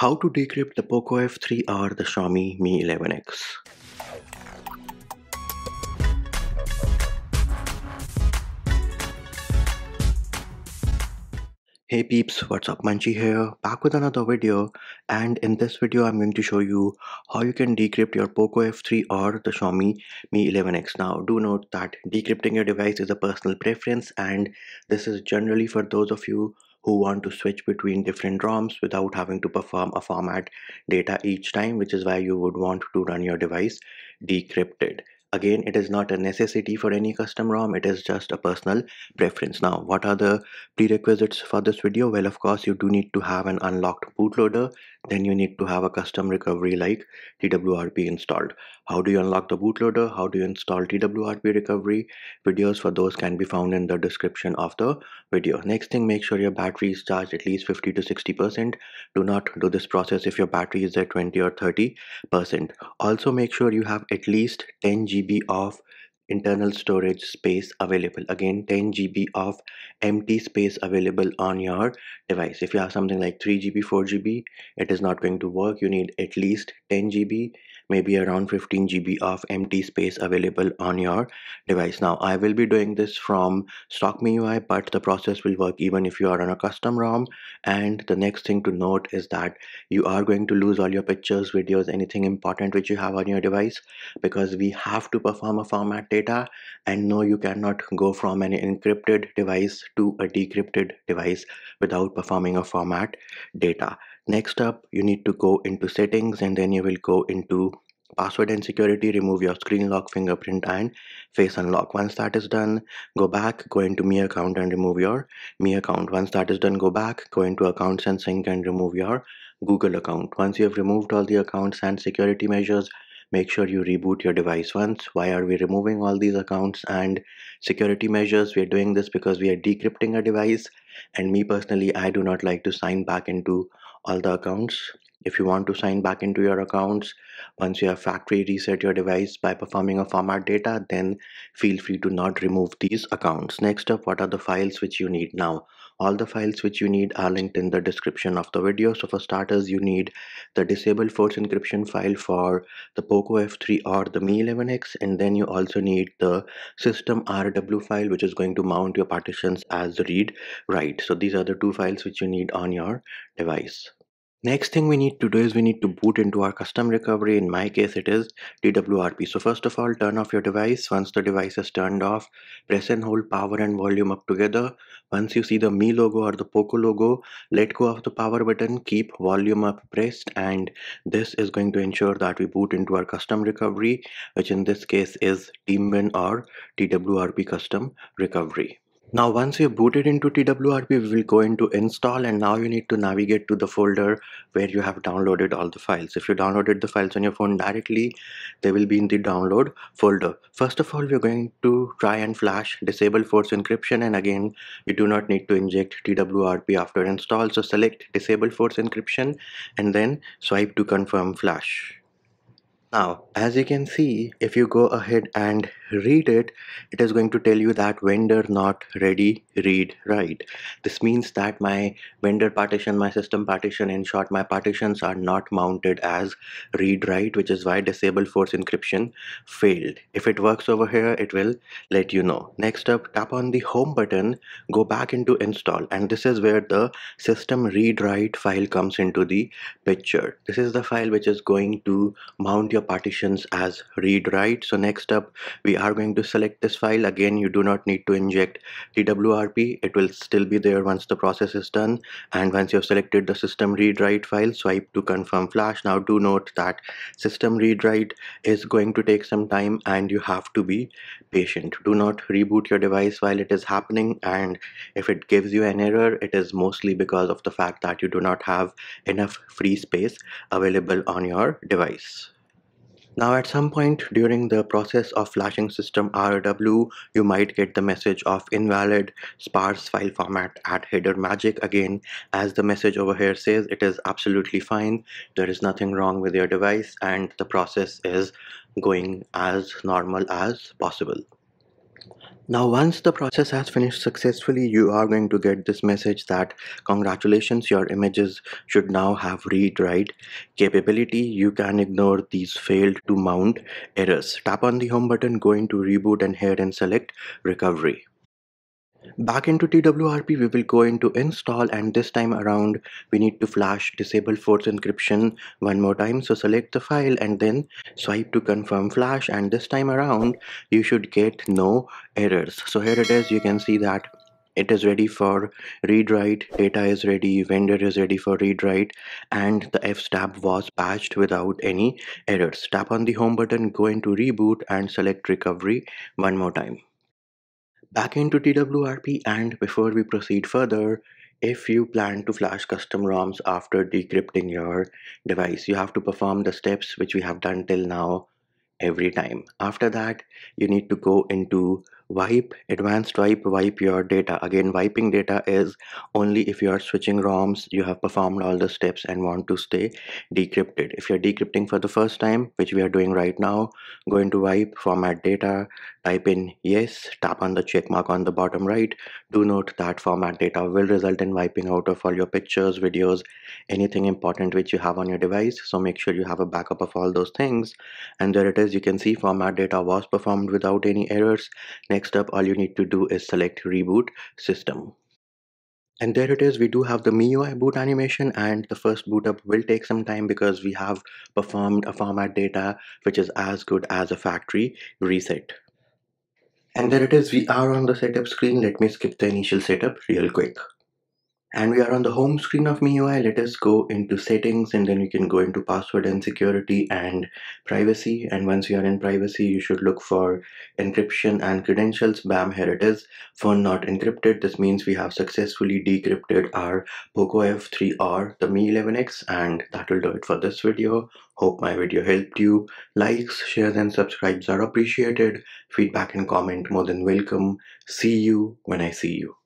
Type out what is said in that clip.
How to decrypt the POCO F3 or the Xiaomi Mi 11X. Hey peeps, what's up Munchy here, back with another video and in this video I'm going to show you how you can decrypt your POCO F3 or the Xiaomi Mi 11X. Now do note that decrypting your device is a personal preference and this is generally for those of you who want to switch between different ROMs without having to perform a format data each time, which is why you would want to run your device decrypted. Again, it is not a necessity for any custom ROM, it is just a personal preference. Now, what are the prerequisites for this video? Well, of course, you do need to have an unlocked bootloader, then you need to have a custom recovery like TWRP installed. How do you unlock the bootloader? How do you install TWRP recovery? Videos for those can be found in the description of the video. Next thing, make sure your battery is charged at least 50 to 60%. Do not do this process if your battery is at 20 or 30%. Also, make sure you have at least 10 GB GB of internal storage space available. Again 10 GB of empty space available on your device. If you have something like 3 GB 4 GB it is not going to work. You need at least 10 GB maybe around 15 GB of empty space available on your device. Now I will be doing this from stock MIUI but the process will work even if you are on a custom ROM. And the next thing to note is that you are going to lose all your pictures, videos, anything important which you have on your device because we have to perform a format data. And no you cannot go from an encrypted device to a decrypted device without performing a format data next up you need to go into settings and then you will go into password and security remove your screen lock fingerprint and face unlock. Once that is done go back go into mi account and remove your mi account. Once that is done go back go into accounts and sync and remove your google account. Once you have removed all the accounts and security measures make sure you reboot your device once. Why are we removing all these accounts and security measures? We are doing this because we are decrypting a device and me personally i do not like to sign back into all the accounts. If you want to sign back into your accounts once you have factory reset your device by performing a format data then feel free to not remove these accounts. Next up what are the files which you need now all the files which you need are linked in the description of the video. So for starters you need the disable force encryption file for the poco f3 or the mi 11x and then you also need the system rw file which is going to mount your partitions as read write. So these are the two files which you need on your device Next thing we need to do is we need to boot into our custom recovery. In my case, it is TWRP. So first of all, turn off your device. Once the device is turned off, press and hold power and volume up together. Once you see the Mi logo or the Poco logo, let go of the power button, keep volume up pressed and this is going to ensure that we boot into our custom recovery, which in this case is TeamWin or TWRP custom recovery. Now once you've booted into TWRP, we will go into install and now you need to navigate to the folder where you have downloaded all the files. If you downloaded the files on your phone directly, they will be in the download folder. First of all, we're going to try and flash disable force encryption and again, you do not need to inject TWRP after install. So select disable force encryption and then swipe to confirm flash. Now, as you can see, if you go ahead and read it, it is going to tell you that vendor not ready, read, write. This means that my vendor partition, my system partition, in short, my partitions are not mounted as read, write, which is why disable force encryption failed. If it works over here, it will let you know. Next up, tap on the home button, go back into install, and this is where the system read, write file comes into the picture. This is the file which is going to mount your your partitions as read write. So next up we are going to select this file. Again you do not need to inject twrp it will still be there once the process is done. And once you have selected the system read write file swipe to confirm flash. Now do note that system read write is going to take some time and you have to be patient. Do not reboot your device while it is happening. And if it gives you an error it is mostly because of the fact that you do not have enough free space available on your device now at some point during the process of flashing system RW, you might get the message of invalid sparse file format at header magic again as the message over here says it is absolutely fine there is nothing wrong with your device and the process is going as normal as possible. Now once the process has finished successfully, you are going to get this message that congratulations, your images should now have read-write capability. You can ignore these failed to mount errors. Tap on the home button, go into reboot and here and select recovery. Back into TWRP, we will go into install and this time around we need to flash disable force encryption one more time. So select the file and then swipe to confirm flash and this time around you should get no errors. So here it is, you can see that it is ready for read write data is ready vendor is ready for read write and the fstab was patched without any errors tap on the home button go into reboot and select recovery one more time Back into TWRP and before we proceed further, if you plan to flash custom ROMs after decrypting your device, you have to perform the steps which we have done till now every time. After that, you need to go into wipe advanced wipe wipe your data. Again wiping data is only if you are switching roms you have performed all the steps and want to stay decrypted. If you're decrypting for the first time which we are doing right now go into wipe format data type in yes tap on the check mark on the bottom right. Do note that format data will result in wiping out of all your pictures videos anything important which you have on your device. So make sure you have a backup of all those things. And there it is. You can see format data was performed without any errors. Next up, all you need to do is select reboot system. And there it is, we do have the MIUI boot animation and the first boot up will take some time because we have performed a format data which is as good as a factory reset. And there it is, we are on the setup screen. Let me skip the initial setup real quick and we are on the home screen of MIUI. Let us go into settings and then you can go into password and security and privacy. And once you are in privacy, you should look for encryption and credentials. Bam, here it is. Phone not encrypted. This means we have successfully decrypted our POCO F3 or, the Mi 11X, and that will do it for this video. Hope my video helped you. Likes, shares, and subscribes are appreciated. Feedback and comment more than welcome. See you when I see you.